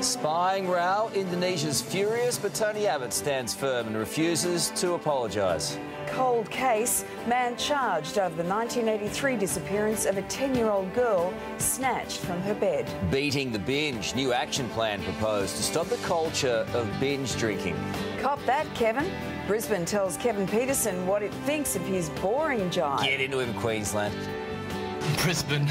Spying row, Indonesia's furious, but Tony Abbott stands firm and refuses to apologise. Cold case, man charged over the 1983 disappearance of a 10-year-old girl snatched from her bed. Beating the binge, new action plan proposed to stop the culture of binge drinking. Cop that, Kevin. Brisbane tells Kevin Pietersen what it thinks of his boring job. Get into him, Queensland. Brisbane.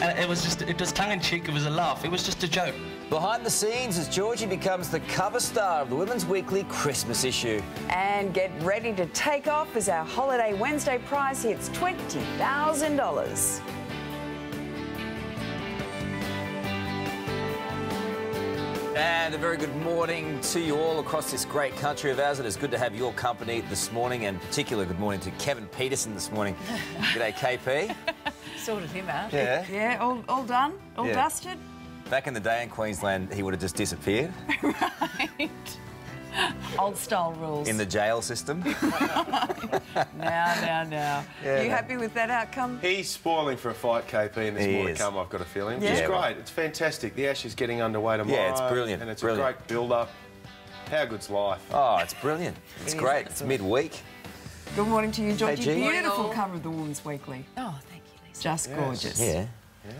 And it was just, it was tongue-in-cheek, it was a laugh, it was just a joke. Behind the scenes as Georgie becomes the cover star of the Women's Weekly Christmas issue. And get ready to take off as our Holiday Wednesday prize hits $20,000. And a very good morning to you all across this great country of ours. It is good to have your company this morning, and particular good morning to Kevin Pietersen this morning. G'day, KP. Sorted him out. Yeah. Yeah, all, all done? All Yeah. dusted? Back in the day in Queensland, he would have just disappeared Right. Old style rules. in the jail system. Now, now, now. Yeah, you no. happy with that outcome? He's spoiling for a fight, KP, and there's He more is. to come, I've got a feeling. Yeah. It's Yeah, well- great. It's fantastic. The Ashes getting underway tomorrow. Yeah, it's brilliant, And it's brilliant. a great build-up. How good's life? Oh, it's brilliant. It's great. It's midweek. Good morning to you, Georgie. G. Morning, Beautiful cover of the Women's Weekly. oh, thank you, Lisa. Just gorgeous. Yeah.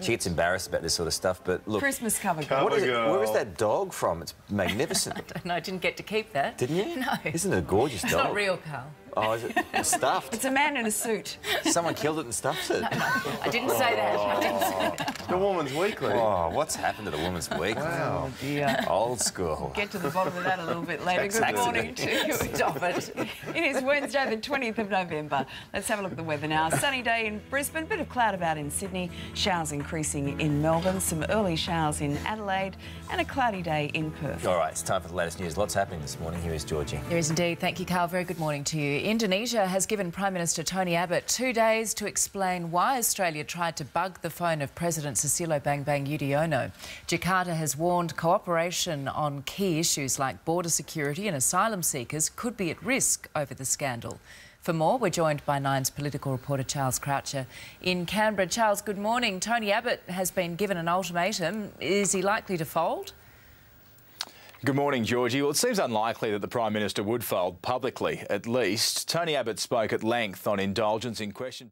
She gets embarrassed about this sort of stuff, but look. Christmas cover girl. What is it? Where is that dog from? It's magnificent. No, I didn't get to keep that. Didn't you? No. Isn't it a gorgeous It's dog? not real, Karl. Oh, is it It's stuffed? It's a man in a suit. Someone killed it and stuffed it. I didn't say that. I didn't say that. The Woman's Weekly. Oh, what's happened to the Woman's Weekly? Wow. Oh, yeah. Old school. Get to the bottom of that a little bit later. Good morning to you. Stop it. It is Wednesday, the 20th of November. Let's have a look at the weather now. Sunny day in Brisbane, bit of cloud about in Sydney, showers increasing in Melbourne, some early showers in Adelaide, and a cloudy day in Perth. All right, it's time for the latest news. Lots happening this morning. Here is Georgie. There is indeed. Thank you, Karl. Very good morning to you. Indonesia has given Prime Minister Tony Abbott two days to explain why Australia tried to bug the phone of President Susilo Bambang Yudhoyono. Jakarta has warned cooperation on key issues like border security and asylum seekers could be at risk over the scandal. For more, we're joined by Nine's political reporter Charles Croucher in Canberra. Charles, good morning. Tony Abbott has been given an ultimatum. Is he likely to fold? Good morning, Georgie. Well, it seems unlikely that the Prime Minister would fold publicly, at least. Tony Abbott spoke at length on indulgence in question.